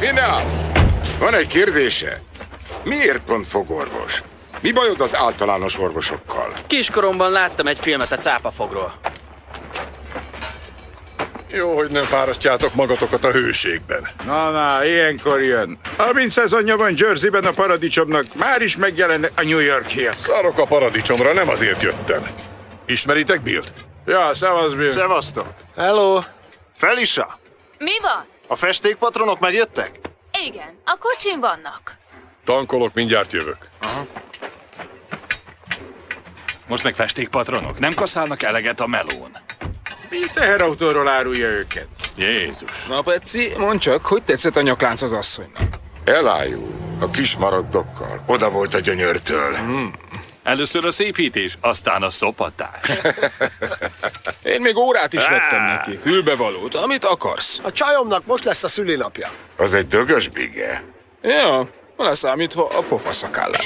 Phineas! Van egy kérdése. Miért pont fogorvos? Mi bajod az általános orvosokkal? Kiskoromban láttam egy filmet a cápafogról. Jó, hogy nem fárasztjátok magatokat a hőségben. Na, na, ilyenkor jön. 30 szezonja van Jerseyben a paradicsomnak, már is megjelen a New Yorkia. Szarok a paradicsomra, nem azért jöttem. Ismeritek Billt? Ja, szavaz, Bill. Szevasztok! Hello! Felisa! Mi van? A festékpatronok megjöttek? Igen, a kocsin vannak. Tankolok, mindjárt jövök. Most meg festékpatronok, nem kaszálnak eleget a melón. Mi teherautóról árulja őket? Jézus. Na, Peci, mondd csak, hogy tetszett a nyaklánc az asszonynak? Elájú, a kis maraddokkal. Oda volt a gyönyörtől. Először a szépítés, aztán a szopatás. Én még órát is vettem neki, fülbevalót, amit akarsz. A csajomnak most lesz a szülinapja. Az egy dögös bige. Ja, leszámítva a pofaszakállát.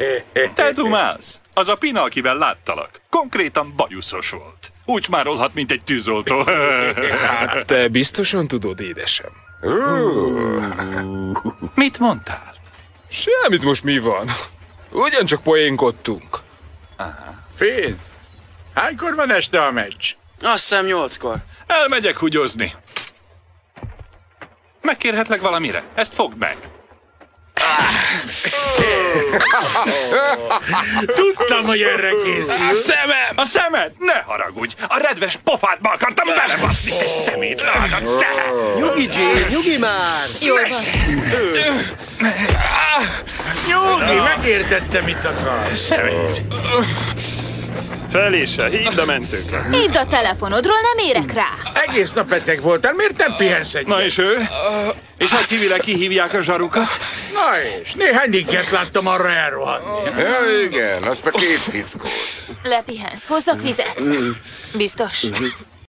Te dumálsz? Az a Pina, akivel láttalak. Konkrétan bajuszos volt. Úgy smárolhat, mint egy tűzoltó. Hát te biztosan tudod, édesem. Mit mondtál? Semmit most mi van? Ugyancsak poénkodtunk. Finn, hánykor van este a meccs? Azt hiszem nyolckor. Elmegyek hugyozni. Megkérhetlek valamire? Ezt fogd meg. Tudtam, hogy erre készül. A szemem! A szemed! Ne haragudj! A redves pofádba akartam belebaszni, te szemét! Te! Nyugi, Jill, nyugi már! Jól van. Nyugi, megértettem, mit akarsz. Szemét! Felisa, hívd a mentőkre. Hívd a telefonodról, nem érek rá. Egész nap beteg voltál, miért nem pihensz egy? Na és ő? És ha civilek kihívják a zsarukat? Na és, néhány dinket láttam arra elrohanni. Ja, igen, azt a két fickót. Lepihensz, hozzak vizet. Biztos?